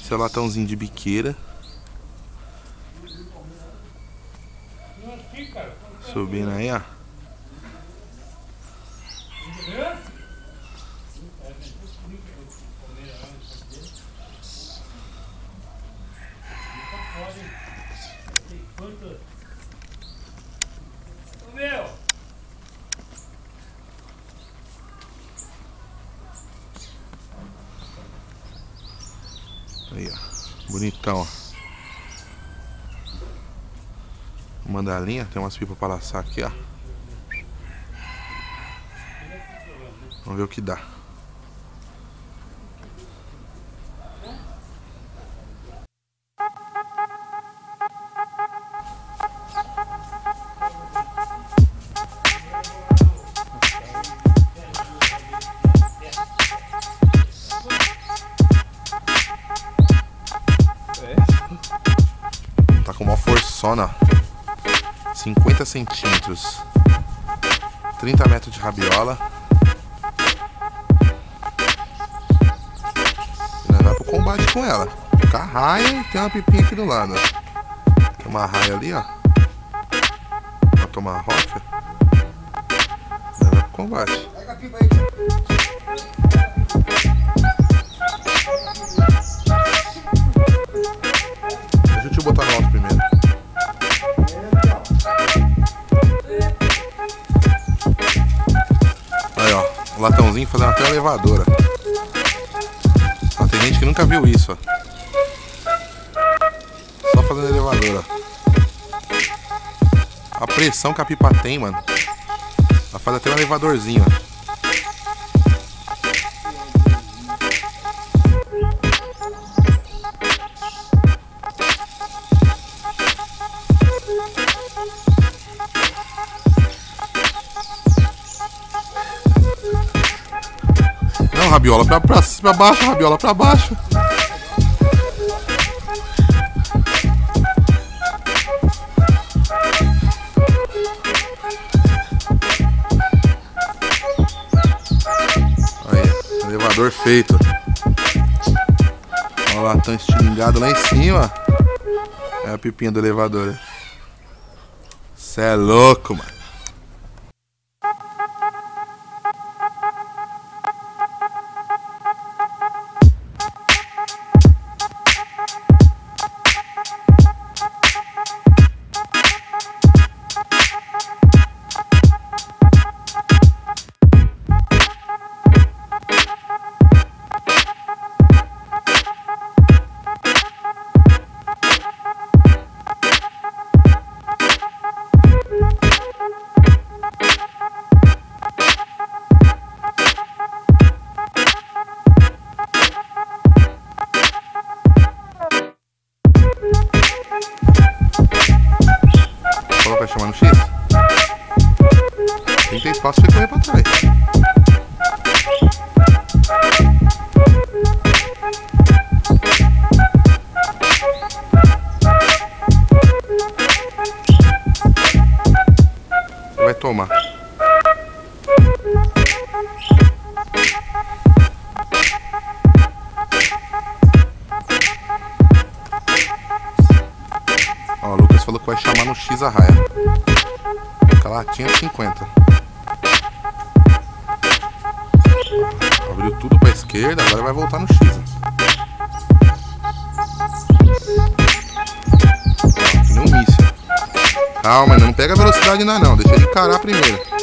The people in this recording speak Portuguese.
Esse é o latãozinho de biqueira. Subindo aí, ó. Aí, ó. Bonitão, ó. Mandalinha, tem umas pipas pra laçar aqui, ó. Vamos ver o que dá. Tá com uma forçona. 50 centímetros. 30 metros de rabiola. E nós vai pro combate com ela. Com a e tem uma pipinha aqui do lado. Tem uma raia ali, ó. Pra tomar a rocha. Nós vai pro combate. Pega a pipa aí. O latãozinho fazendo até uma elevadora. Ó, tem gente que nunca viu isso, ó. Só fazendo elevadora. A pressão que a pipa tem, mano. Ela faz até um elevadorzinho, ó. Rabiola pra, pra, pra baixo, rabiola pra baixo. Aí, elevador feito. Olha o latão estilingado lá em cima. É a pipinha do elevador. Cê é louco, mano. Vai chamar no X? Tem espaço foi correr pra trás. Vai tomar. X a raia. Com a latinha 50. Abriu tudo pra esquerda, agora vai voltar no X. Um míssil. Calma, não pega a velocidade ainda não. Deixa ele encarar primeiro.